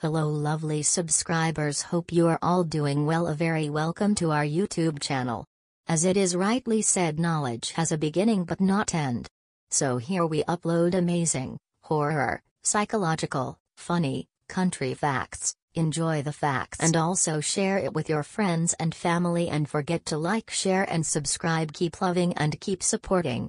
Hello lovely subscribers hope you are all doing well a very welcome to our YouTube channel. As it is rightly said knowledge has a beginning but not end. So here we upload amazing, horror, psychological, funny, country facts, enjoy the facts and also share it with your friends and family and forget to like share and subscribe keep loving and keep supporting.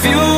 fueled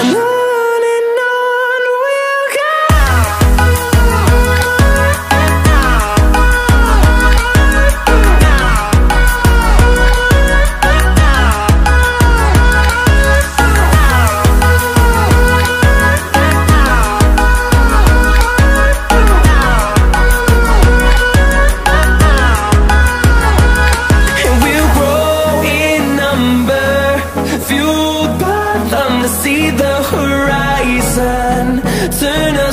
and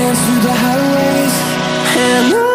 Through the highways. And